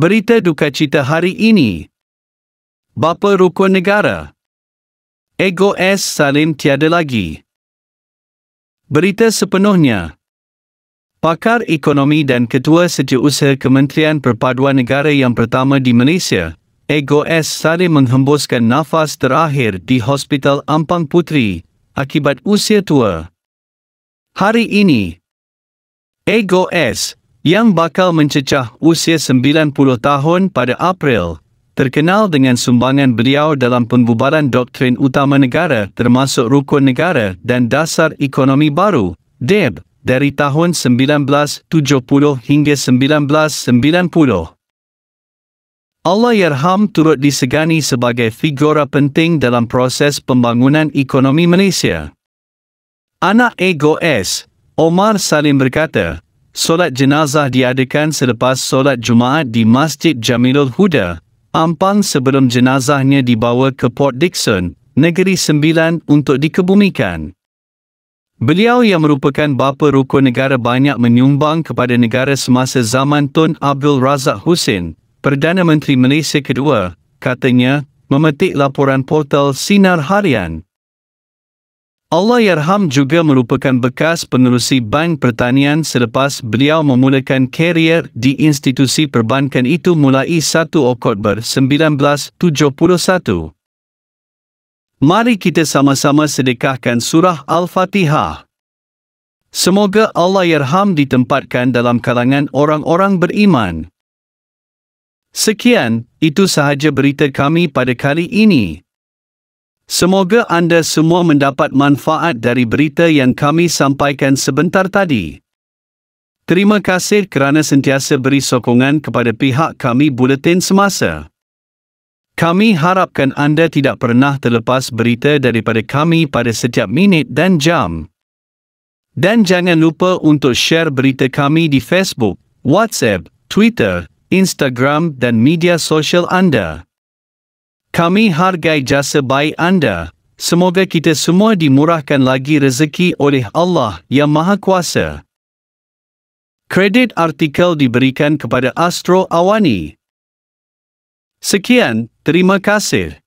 Berita duka cita hari ini. Bapa rukun negara. Ego S Salim tiada lagi. Berita sepenuhnya. Pakar Ekonomi dan Ketua Setiausaha Kementerian Perpaduan Negara yang pertama di Malaysia, Ego S. Salim menghembuskan nafas terakhir di Hospital Ampang Putri akibat usia tua. Hari ini, Ego S. yang bakal mencecah usia 90 tahun pada April, terkenal dengan sumbangan beliau dalam pembubaran doktrin utama negara termasuk rukun negara dan dasar ekonomi baru, DEB, dari tahun 1970 hingga 1990. Allah Yarham turut disegani sebagai figura penting dalam proses pembangunan ekonomi Malaysia. Anak Ego S, Omar Salim berkata, solat jenazah diadakan selepas solat Jumaat di Masjid Jamilul Huda, Ampang sebelum jenazahnya dibawa ke Port Dickson, Negeri Sembilan untuk dikebumikan. Beliau yang merupakan bapa rukun negara banyak menyumbang kepada negara semasa zaman Tun Abdul Razak Hussein, Perdana Menteri Malaysia kedua, katanya, memetik laporan portal Sinar Harian. Allah Yarham juga merupakan bekas pengerusi Bank Pertanian selepas beliau memulakan karier di institusi perbankan itu mulai 1 Oktober 1971. Mari kita sama-sama sedekahkan surah Al-Fatihah. Semoga Allah Yarham ditempatkan dalam kalangan orang-orang beriman. Sekian, itu sahaja berita kami pada kali ini. Semoga anda semua mendapat manfaat dari berita yang kami sampaikan sebentar tadi. Terima kasih kerana sentiasa beri sokongan kepada pihak kami Buletin Semasa. Kami harapkan anda tidak pernah terlepas berita daripada kami pada setiap minit dan jam. Dan jangan lupa untuk share berita kami di Facebook, WhatsApp, Twitter, Instagram dan media sosial anda. Kami hargai jasa baik anda. Semoga kita semua dimurahkan lagi rezeki oleh Allah yang Maha Kuasa. Kredit artikel diberikan kepada Astro Awani. Sekian, terima kasih.